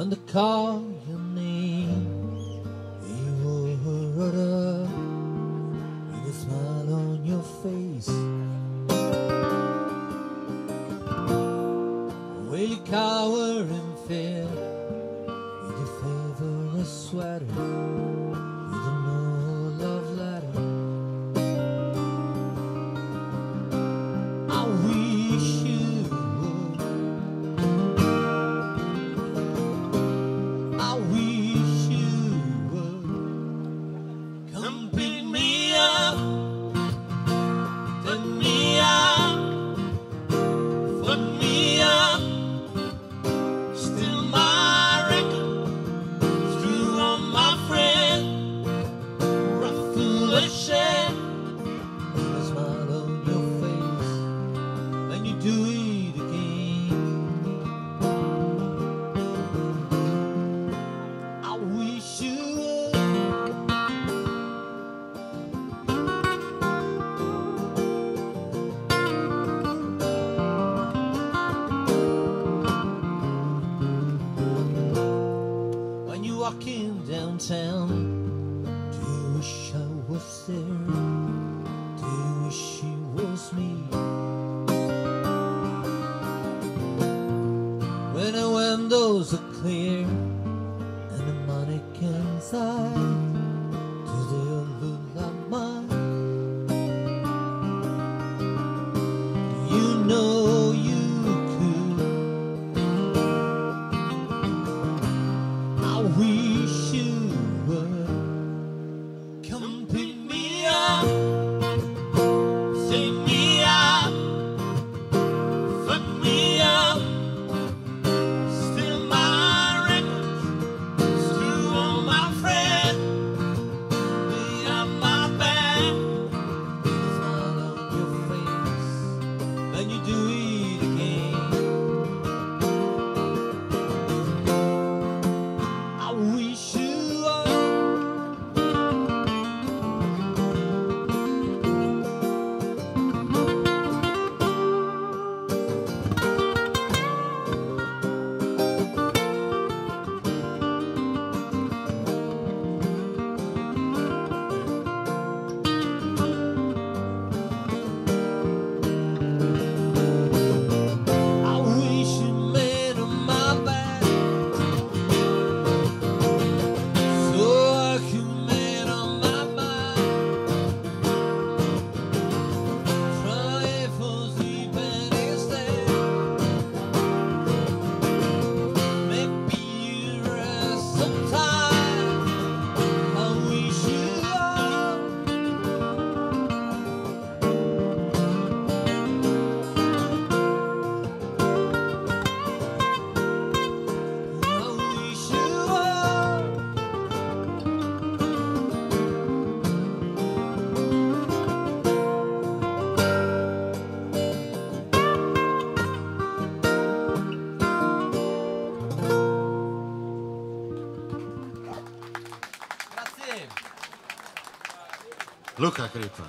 When they call your name. You will up. with a smile on your face. Will you cower in fear? in you favor a sweater? do goes a clear. Luca Crippa,